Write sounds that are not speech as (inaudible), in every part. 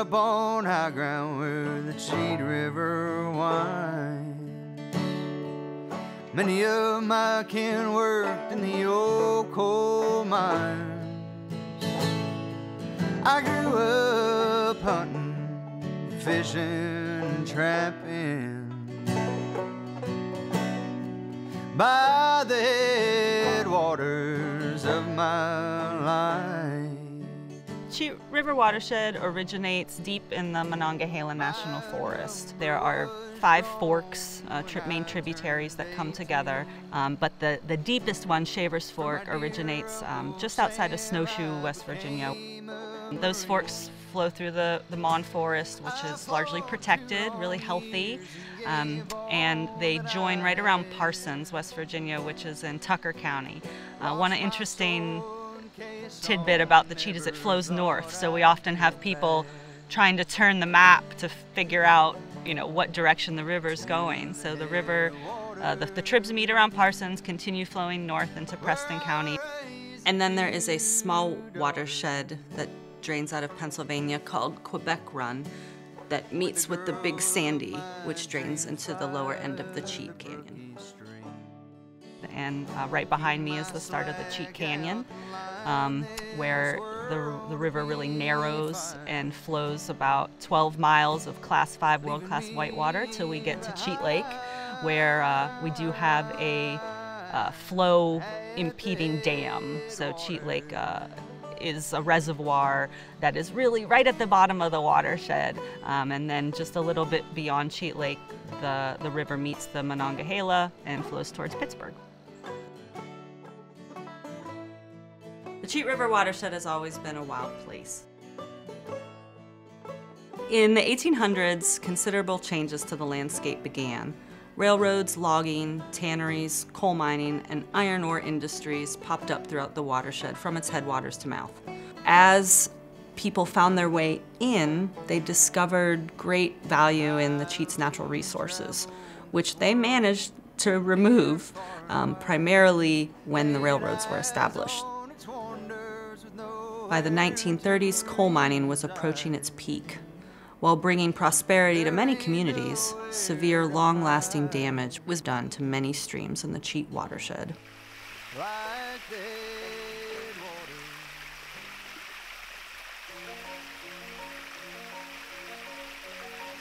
Up on high ground where the Cheat River winds. Many of my kin worked in the old coal mines. I grew up hunting, fishing, trapping by the headwaters of my River watershed originates deep in the Monongahela National Forest. There are five forks, uh, tri main tributaries that come together, um, but the, the deepest one, Shavers Fork, originates um, just outside of Snowshoe, West Virginia. Those forks flow through the, the Mon Forest, which is largely protected, really healthy, um, and they join right around Parsons, West Virginia, which is in Tucker County. Uh, one interesting tidbit about the cheat is it flows north, so we often have people trying to turn the map to figure out you know what direction the river is going. So the river, uh, the, the tribs meet around Parsons, continue flowing north into Preston County. And then there is a small watershed that drains out of Pennsylvania called Quebec Run that meets with the Big Sandy, which drains into the lower end of the Cheat Canyon. And uh, right behind me is the start of the Cheat Canyon, um, where the, the river really narrows and flows about 12 miles of class 5 world-class whitewater till we get to Cheat Lake, where uh, we do have a uh, flow impeding dam. So Cheat Lake uh, is a reservoir that is really right at the bottom of the watershed. Um, and then just a little bit beyond Cheat Lake, the, the river meets the Monongahela and flows towards Pittsburgh. Cheat River watershed has always been a wild place. In the 1800s, considerable changes to the landscape began. Railroads, logging, tanneries, coal mining, and iron ore industries popped up throughout the watershed from its headwaters to mouth. As people found their way in, they discovered great value in the Cheat's natural resources, which they managed to remove um, primarily when the railroads were established. By the 1930s, coal mining was approaching its peak. While bringing prosperity to many communities, severe, long-lasting damage was done to many streams in the Cheat watershed.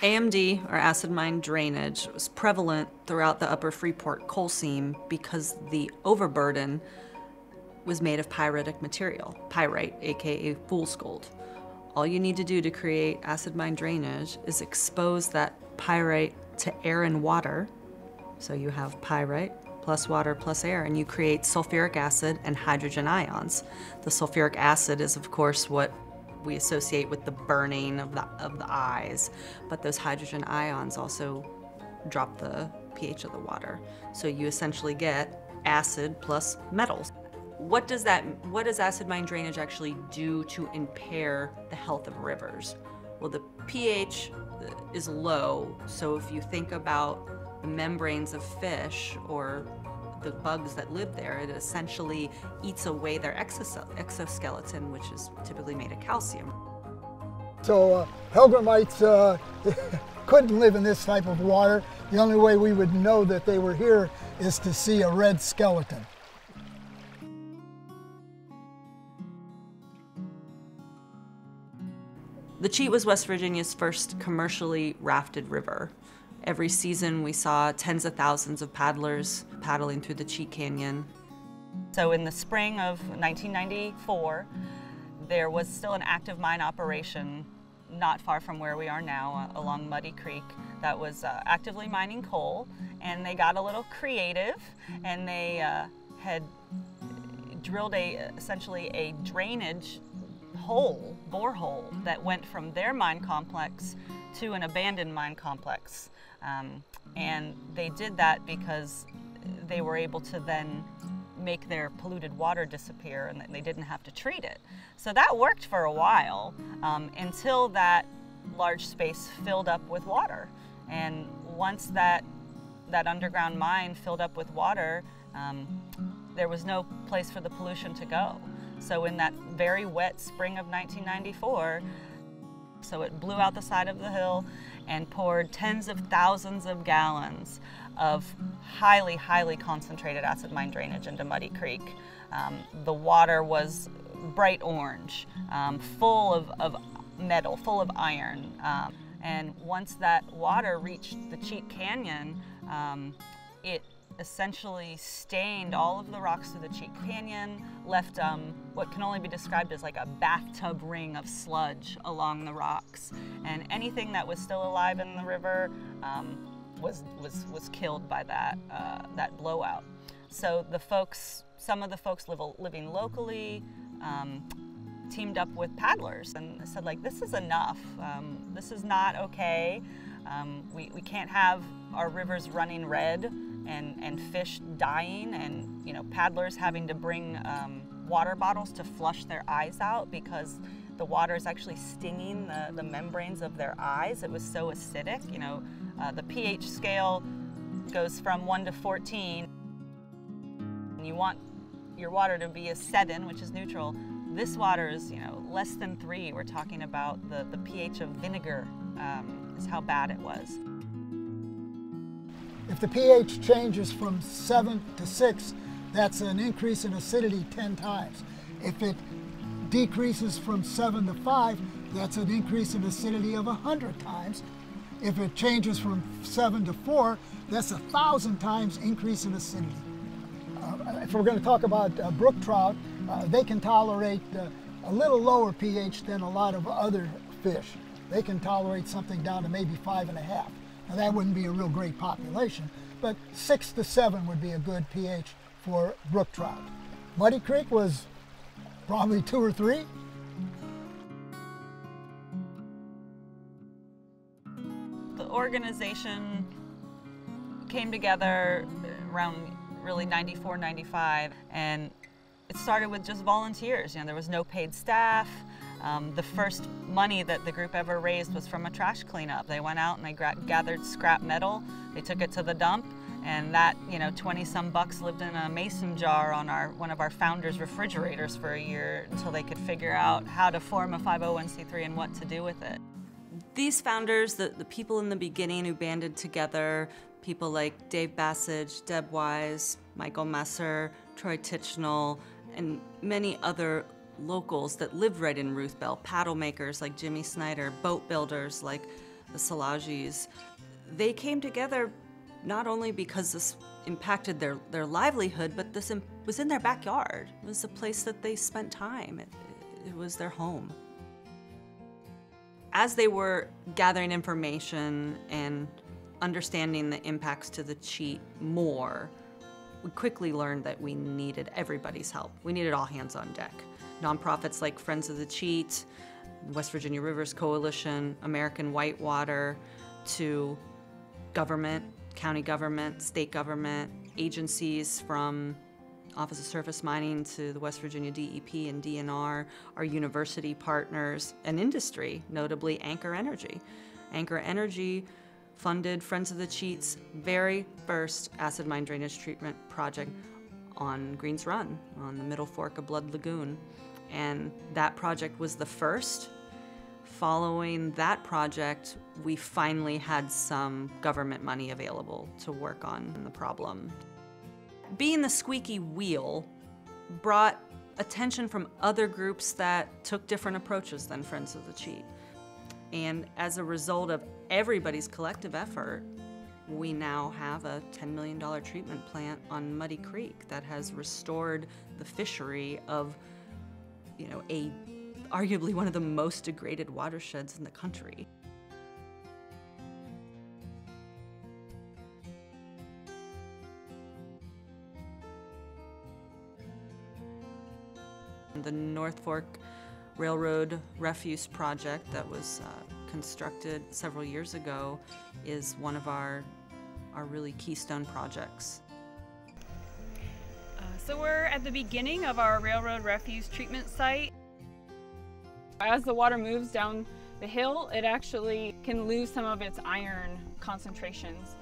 AMD, or acid mine drainage, was prevalent throughout the upper Freeport coal seam because the overburden was made of pyritic material, pyrite, aka fool's gold. All you need to do to create acid mine drainage is expose that pyrite to air and water. So you have pyrite plus water plus air, and you create sulfuric acid and hydrogen ions. The sulfuric acid is, of course, what we associate with the burning of the, of the eyes, but those hydrogen ions also drop the pH of the water. So you essentially get acid plus metals. What does that, what does acid mine drainage actually do to impair the health of rivers? Well, the pH is low, so if you think about the membranes of fish or the bugs that live there, it essentially eats away their exoskeleton, which is typically made of calcium. So uh, Pilgramites uh, (laughs) couldn't live in this type of water. The only way we would know that they were here is to see a red skeleton. The Cheat was West Virginia's first commercially rafted river. Every season we saw tens of thousands of paddlers paddling through the Cheat Canyon. So in the spring of 1994, there was still an active mine operation not far from where we are now uh, along Muddy Creek that was uh, actively mining coal and they got a little creative and they uh, had drilled a essentially a drainage hole, borehole, that went from their mine complex to an abandoned mine complex. Um, and they did that because they were able to then make their polluted water disappear and they didn't have to treat it. So that worked for a while um, until that large space filled up with water. And once that, that underground mine filled up with water, um, there was no place for the pollution to go. So in that very wet spring of 1994, so it blew out the side of the hill and poured tens of thousands of gallons of highly, highly concentrated acid mine drainage into Muddy Creek. Um, the water was bright orange, um, full of, of, metal, full of iron. Um, and once that water reached the Cheat Canyon, um, it essentially stained all of the rocks through the Cheat Canyon, left um, what can only be described as like a bathtub ring of sludge along the rocks. And anything that was still alive in the river um, was, was, was killed by that, uh, that blowout. So the folks, some of the folks live, living locally, um, teamed up with paddlers and said like, this is enough. Um, this is not okay. Um, we, we can't have our rivers running red and, and fish dying and you know paddlers having to bring um, water bottles to flush their eyes out because the water is actually stinging the, the membranes of their eyes. It was so acidic. You know, uh, the pH scale goes from 1 to 14. And You want your water to be a 7, which is neutral. This water is, you know, less than 3. We're talking about the, the pH of vinegar um, is how bad it was. If the pH changes from 7 to 6, that's an increase in acidity 10 times. If it decreases from 7 to 5, that's an increase in acidity of 100 times. If it changes from 7 to 4, that's a 1,000 times increase in acidity. Uh, if we're going to talk about uh, brook trout, uh, they can tolerate uh, a little lower pH than a lot of other fish. They can tolerate something down to maybe five and a half. Now that wouldn't be a real great population, but six to seven would be a good pH for brook trout. Muddy Creek was probably two or three. The organization came together around really 94, 95, and it started with just volunteers. You know, there was no paid staff. Um, the first money that the group ever raised was from a trash cleanup. They went out and they gathered scrap metal, they took it to the dump, and that, you know, 20 some bucks lived in a mason jar on our one of our founders' refrigerators for a year until they could figure out how to form a 501c3 and what to do with it. These founders, the, the people in the beginning who banded together, people like Dave Bassage, Deb Wise, Michael Messer, Troy Tichenal, and many other locals that live right in Ruthbell, paddle makers like Jimmy Snyder, boat builders like the Salajis. They came together not only because this impacted their, their livelihood, but this was in their backyard. It was a place that they spent time. It, it was their home. As they were gathering information and understanding the impacts to the cheat more, we quickly learned that we needed everybody's help. We needed all hands on deck. Nonprofits like Friends of the Cheat, West Virginia Rivers Coalition, American Whitewater, to government, county government, state government, agencies from Office of Surface Mining to the West Virginia DEP and DNR, our university partners, and industry, notably Anker Energy. Anker Energy funded Friends of the Cheat's very first acid mine drainage treatment project on Greens Run, on the middle fork of Blood Lagoon. And that project was the first. Following that project, we finally had some government money available to work on the problem. Being the squeaky wheel brought attention from other groups that took different approaches than Friends of the Cheat. And as a result of everybody's collective effort, we now have a $10 million treatment plant on Muddy Creek that has restored the fishery of, you know, a arguably one of the most degraded watersheds in the country. The North Fork Railroad Refuse Project that was uh, constructed several years ago is one of our, our really keystone projects. So we're at the beginning of our railroad refuse treatment site. As the water moves down the hill, it actually can lose some of its iron concentrations.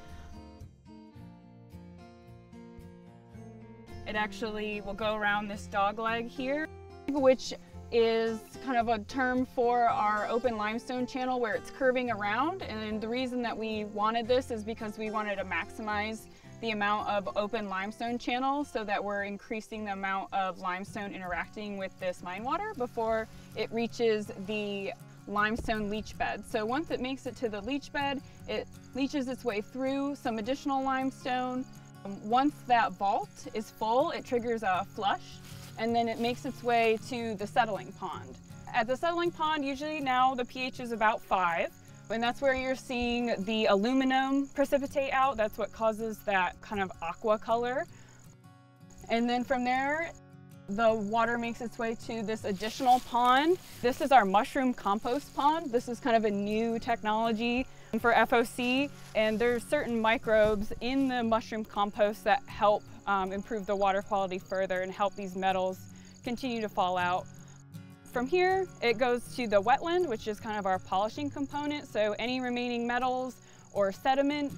It actually will go around this dog leg here which is kind of a term for our open limestone channel where it's curving around. And the reason that we wanted this is because we wanted to maximize the amount of open limestone channel so that we're increasing the amount of limestone interacting with this mine water before it reaches the limestone leach bed. So once it makes it to the leach bed, it leaches its way through some additional limestone. Um, once that vault is full, it triggers a flush and then it makes its way to the settling pond. At the settling pond, usually now the pH is about five, and that's where you're seeing the aluminum precipitate out. That's what causes that kind of aqua color. And then from there, the water makes its way to this additional pond. This is our mushroom compost pond. This is kind of a new technology for FOC, and there's certain microbes in the mushroom compost that help um, improve the water quality further and help these metals continue to fall out. From here, it goes to the wetland, which is kind of our polishing component. So any remaining metals or sediment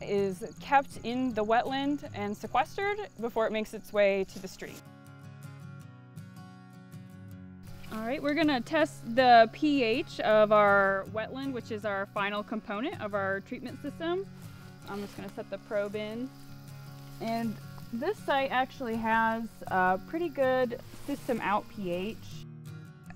is kept in the wetland and sequestered before it makes its way to the stream. All right, we're gonna test the pH of our wetland, which is our final component of our treatment system. I'm just gonna set the probe in. And this site actually has a pretty good system out pH.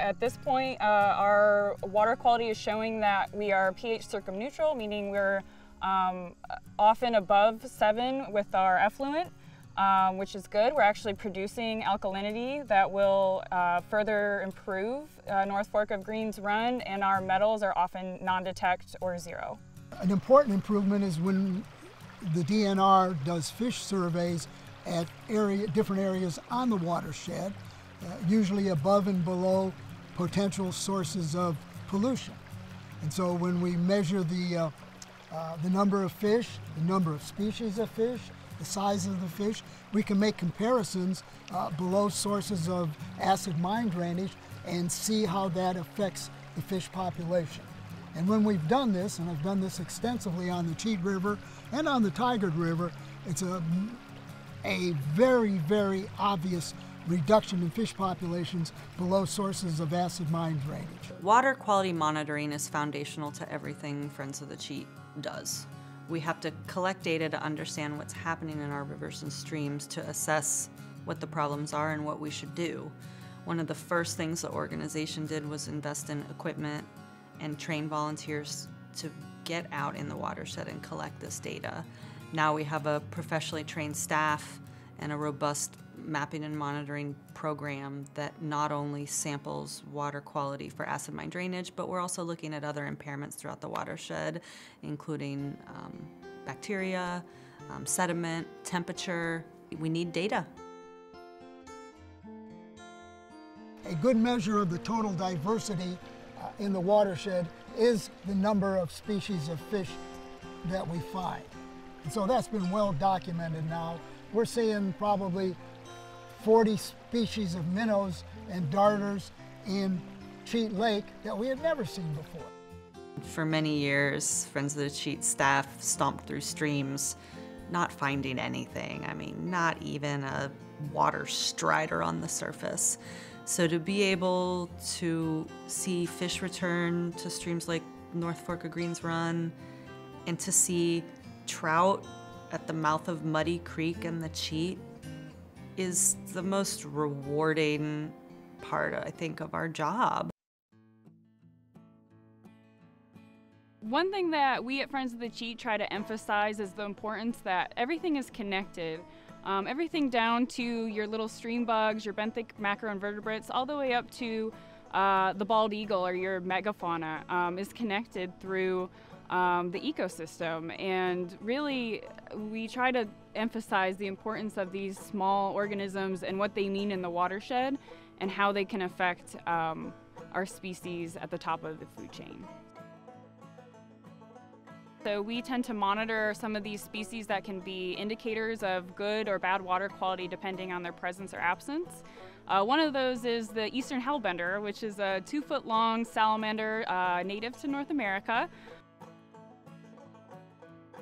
At this point, uh, our water quality is showing that we are pH circumneutral, meaning we're um, often above seven with our effluent um, which is good. We're actually producing alkalinity that will uh, further improve uh, North Fork of Greens run, and our metals are often non-detect or zero. An important improvement is when the DNR does fish surveys at area, different areas on the watershed, uh, usually above and below potential sources of pollution. And so when we measure the, uh, uh, the number of fish, the number of species of fish, the size of the fish. We can make comparisons uh, below sources of acid mine drainage and see how that affects the fish population. And when we've done this, and I've done this extensively on the Cheat River and on the Tygart River, it's a, a very, very obvious reduction in fish populations below sources of acid mine drainage. Water quality monitoring is foundational to everything Friends of the Cheat does. We have to collect data to understand what's happening in our rivers and streams to assess what the problems are and what we should do. One of the first things the organization did was invest in equipment and train volunteers to get out in the watershed and collect this data. Now we have a professionally trained staff and a robust mapping and monitoring program that not only samples water quality for acid mine drainage, but we're also looking at other impairments throughout the watershed, including um, bacteria, um, sediment, temperature. We need data. A good measure of the total diversity uh, in the watershed is the number of species of fish that we find. And so that's been well documented now. We're seeing probably 40 species of minnows and darters in Cheat Lake that we had never seen before. For many years, Friends of the Cheat staff stomped through streams, not finding anything. I mean, not even a water strider on the surface. So to be able to see fish return to streams like North Fork of Greens Run and to see trout at the mouth of Muddy Creek and the Cheat is the most rewarding part, I think, of our job. One thing that we at Friends of the Cheat try to emphasize is the importance that everything is connected. Um, everything down to your little stream bugs, your benthic macroinvertebrates, all the way up to uh, the bald eagle or your megafauna um, is connected through um, the ecosystem. And really, we try to emphasize the importance of these small organisms and what they mean in the watershed and how they can affect um, our species at the top of the food chain. So we tend to monitor some of these species that can be indicators of good or bad water quality depending on their presence or absence. Uh, one of those is the eastern hellbender, which is a two foot long salamander uh, native to North America.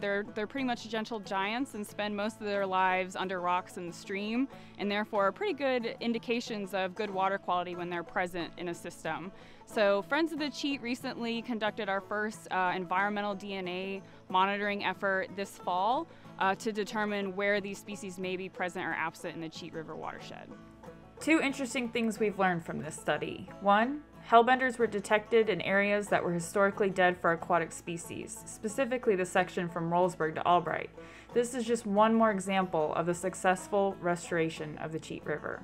They're, they're pretty much gentle giants and spend most of their lives under rocks in the stream, and therefore are pretty good indications of good water quality when they're present in a system. So, Friends of the Cheat recently conducted our first uh, environmental DNA monitoring effort this fall uh, to determine where these species may be present or absent in the Cheat River watershed. Two interesting things we've learned from this study. One, hellbenders were detected in areas that were historically dead for aquatic species, specifically the section from Rowlesburg to Albright. This is just one more example of the successful restoration of the Cheat River.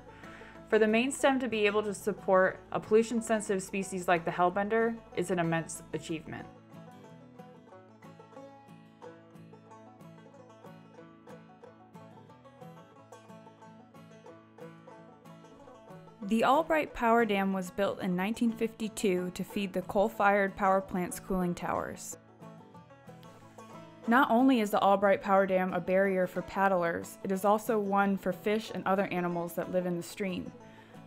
For the main stem to be able to support a pollution sensitive species like the hellbender is an immense achievement. The Albright Power Dam was built in 1952 to feed the coal fired power plant's cooling towers. Not only is the Albright Power Dam a barrier for paddlers, it is also one for fish and other animals that live in the stream.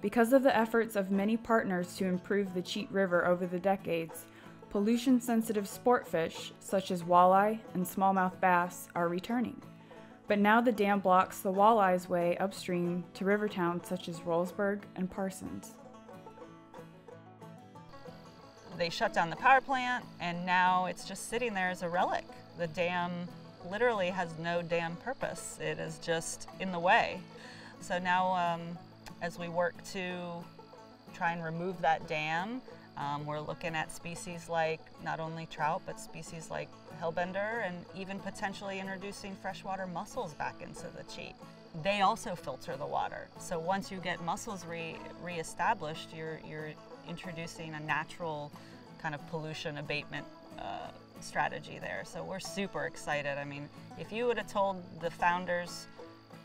Because of the efforts of many partners to improve the Cheat River over the decades, pollution sensitive sport fish, such as walleye and smallmouth bass, are returning. But now the dam blocks the walleye's way upstream to river towns such as Rowlesburg and Parsons. They shut down the power plant and now it's just sitting there as a relic. The dam literally has no dam purpose. It is just in the way. So now um, as we work to try and remove that dam, um, we're looking at species like not only trout, but species like hellbender and even potentially introducing freshwater mussels back into the cheat. They also filter the water. So once you get mussels re reestablished, you're, you're introducing a natural kind of pollution abatement uh, strategy there. So we're super excited. I mean, if you would have told the founders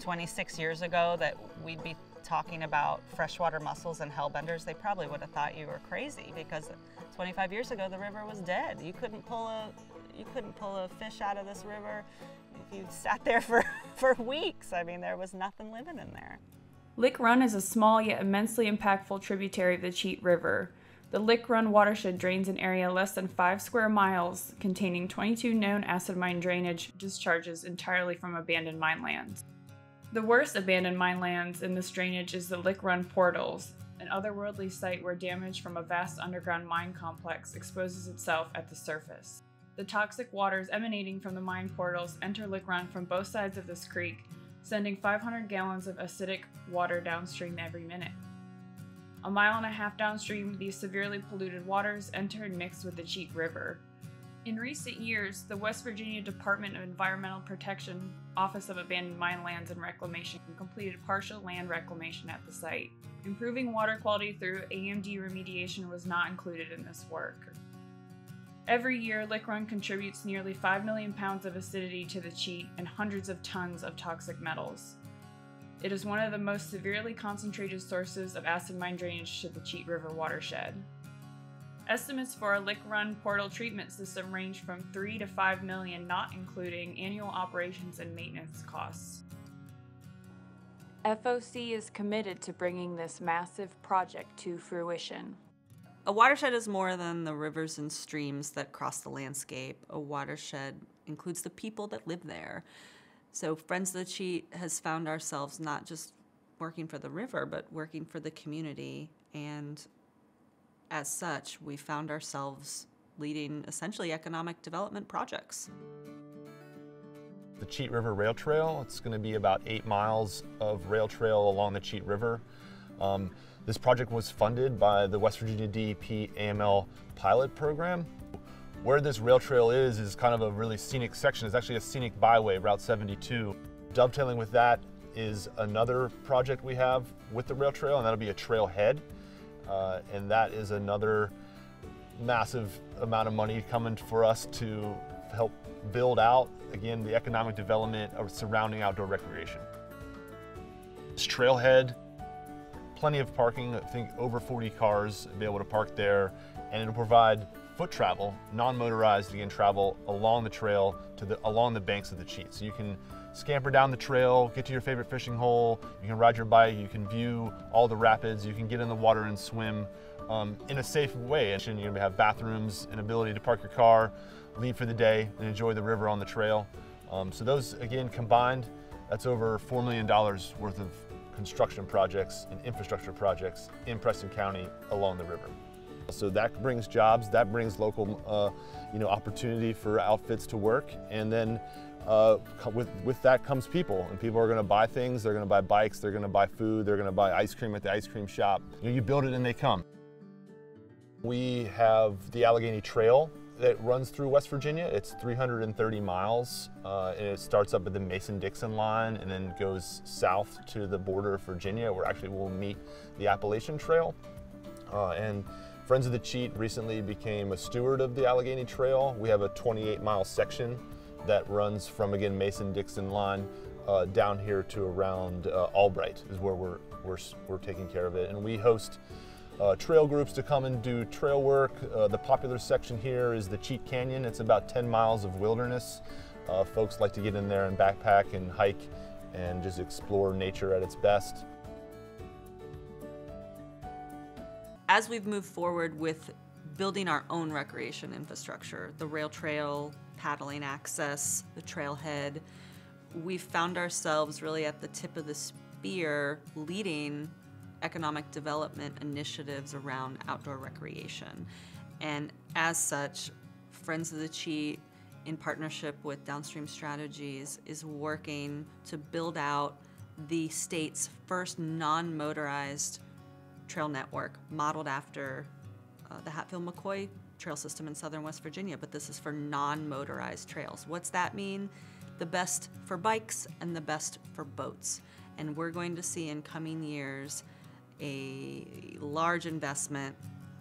26 years ago that we'd be talking about freshwater mussels and hellbenders, they probably would have thought you were crazy because 25 years ago the river was dead. You couldn't pull a you couldn't pull a fish out of this river if you sat there for, (laughs) for weeks. I mean, there was nothing living in there. Lick Run is a small yet immensely impactful tributary of the Cheat River. The Lick Run watershed drains an area less than 5 square miles, containing 22 known acid mine drainage discharges entirely from abandoned mine lands. The worst abandoned mine lands in this drainage is the Lick Run portals, an otherworldly site where damage from a vast underground mine complex exposes itself at the surface. The toxic waters emanating from the mine portals enter Lick Run from both sides of this creek, sending 500 gallons of acidic water downstream every minute. A mile and a half downstream, these severely polluted waters enter and mix with the Cheat River. In recent years, the West Virginia Department of Environmental Protection Office of Abandoned Mine Lands and Reclamation completed partial land reclamation at the site. Improving water quality through AMD remediation was not included in this work. Every year, Lick Run contributes nearly 5 million pounds of acidity to the cheat and hundreds of tons of toxic metals. It is one of the most severely concentrated sources of acid mine drainage to the Cheat River watershed. Estimates for a Lick Run portal treatment system range from 3 to 5 million, not including annual operations and maintenance costs. FOC is committed to bringing this massive project to fruition. A watershed is more than the rivers and streams that cross the landscape. A watershed includes the people that live there. So, Friends of the Cheat has found ourselves not just working for the river, but working for the community. And as such, we found ourselves leading essentially economic development projects. The Cheat River Rail Trail, it's going to be about eight miles of rail trail along the Cheat River. Um, this project was funded by the West Virginia DEP AML pilot program. Where this rail trail is, is kind of a really scenic section. It's actually a scenic byway, Route 72. Dovetailing with that is another project we have with the rail trail, and that'll be a trailhead. Uh, and that is another massive amount of money coming for us to help build out, again, the economic development of surrounding outdoor recreation. This trailhead plenty of parking, I think over 40 cars be able to park there, and it'll provide foot travel, non-motorized again travel along the trail to the along the banks of the Cheat. So you can scamper down the trail, get to your favorite fishing hole, you can ride your bike, you can view all the rapids, you can get in the water and swim um, in a safe way. And you're gonna have bathrooms and ability to park your car, leave for the day, and enjoy the river on the trail. Um, so those, again, combined, that's over $4 million worth of construction projects and infrastructure projects in Preston County along the river. So that brings jobs, that brings local, uh, you know, opportunity for outfits to work, and then uh, with, with that comes people, and people are going to buy things. They're going to buy bikes. They're going to buy food. They're going to buy ice cream at the ice cream shop. You, know, you build it, and they come. We have the Allegheny Trail that runs through West Virginia. It's 330 miles, uh, and it starts up at the Mason-Dixon line and then goes south to the border of Virginia, where actually we'll meet the Appalachian Trail. Uh, and Friends of the Cheat recently became a steward of the Allegheny Trail. We have a 28 mile section that runs from, again, Mason-Dixon line uh, down here to around uh, Albright is where we're, we're, we're taking care of it. And we host uh, trail groups to come and do trail work. Uh, the popular section here is the Cheat Canyon. It's about 10 miles of wilderness. Uh, folks like to get in there and backpack and hike and just explore nature at its best. as we've moved forward with building our own recreation infrastructure, the rail trail, paddling access, the trailhead, we've found ourselves really at the tip of the spear leading economic development initiatives around outdoor recreation. And as such, Friends of the Cheat, in partnership with Downstream Strategies, is working to build out the state's first non motorized trail network modeled after uh, the Hatfield-McCoy trail system in southern West Virginia, but this is for non-motorized trails. What's that mean? The best for bikes and the best for boats. And we're going to see in coming years a large investment,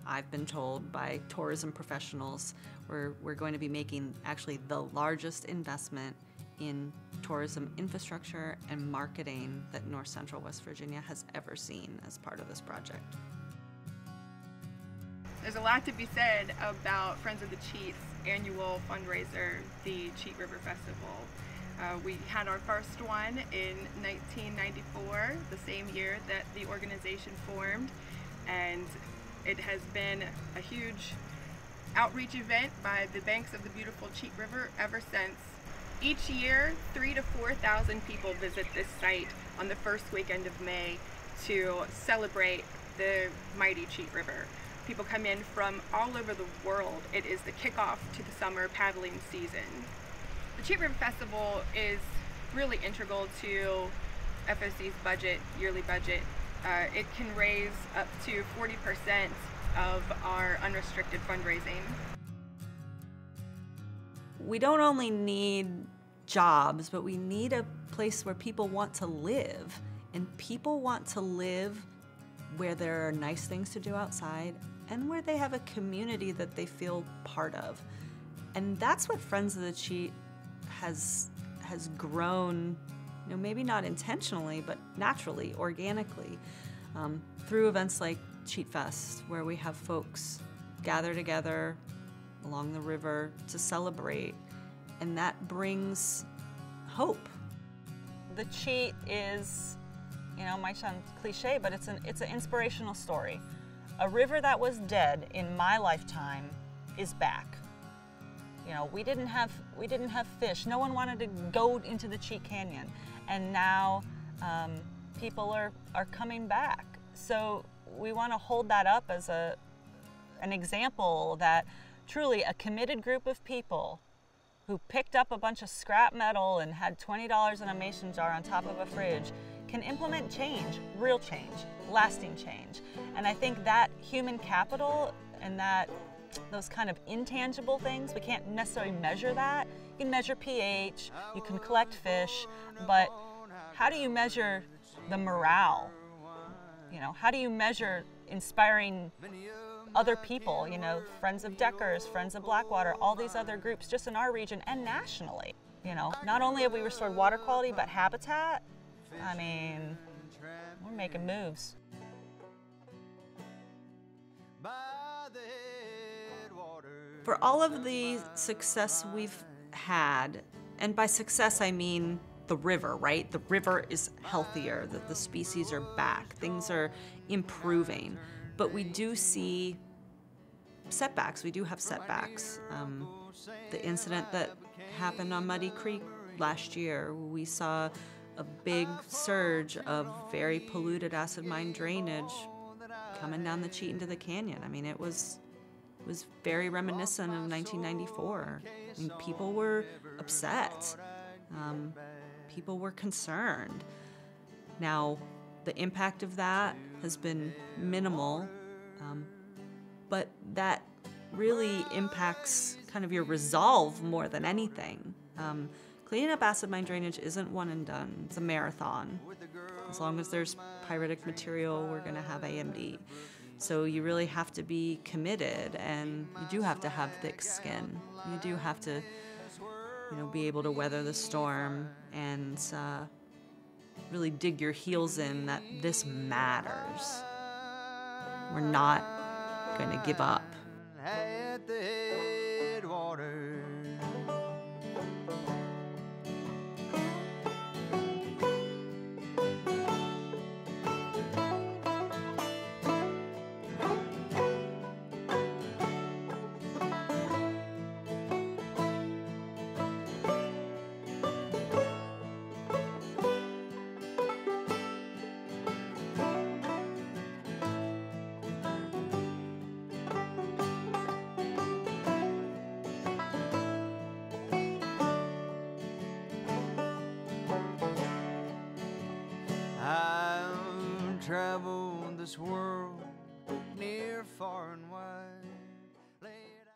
I've been told by tourism professionals, we're, we're going to be making actually the largest investment in tourism infrastructure and marketing that North Central West Virginia has ever seen as part of this project. There's a lot to be said about Friends of the Cheat's annual fundraiser, the Cheat River Festival. Uh, we had our first one in 1994, the same year that the organization formed, and it has been a huge outreach event by the banks of the beautiful Cheat River ever since each year, three to 4,000 people visit this site on the first weekend of May to celebrate the mighty Cheat River. People come in from all over the world. It is the kickoff to the summer paddling season. The Cheat River Festival is really integral to FOC's budget, yearly budget. Uh, it can raise up to 40% of our unrestricted fundraising we don't only need jobs, but we need a place where people want to live. And people want to live where there are nice things to do outside and where they have a community that they feel part of. And that's what Friends of the Cheat has has grown, you know, maybe not intentionally, but naturally, organically, um, through events like Cheat Fest, where we have folks gather together along the river to celebrate, and that brings hope. The cheat is, you know, might sound cliche, but it's an it's an inspirational story. A river that was dead in my lifetime is back. You know, we didn't have we didn't have fish. No one wanted to go into the Cheat Canyon, and now um, people are are coming back. So we want to hold that up as a an example that truly a committed group of people who picked up a bunch of scrap metal and had $20 in a mason jar on top of a fridge can implement change, real change, lasting change. And I think that human capital and that those kind of intangible things, we can't necessarily measure that. You can measure pH, you can collect fish, but how do you measure the morale? You know, how do you measure inspiring other people, you know, Friends of Deckers, Friends of Blackwater, all these other groups just in our region and nationally. You know, not only have we restored water quality, but habitat. I mean, we're making moves. For all of the success we've had, and by success I mean the river, right? The river is healthier, that the species are back, things are improving but we do see setbacks. We do have setbacks. Um, the incident that happened on Muddy Creek last year, we saw a big surge of very polluted acid mine drainage coming down the Cheat into the canyon. I mean, it was it was very reminiscent of 1994. I mean, people were upset. Um, people were concerned. Now, the impact of that has been minimal, um, but that really impacts kind of your resolve more than anything. Um, cleaning up acid mine drainage isn't one and done, it's a marathon. As long as there's pyritic material, we're going to have AMD. So you really have to be committed and you do have to have thick skin. You do have to you know, be able to weather the storm and uh, really dig your heels in that this matters. We're not going to give up.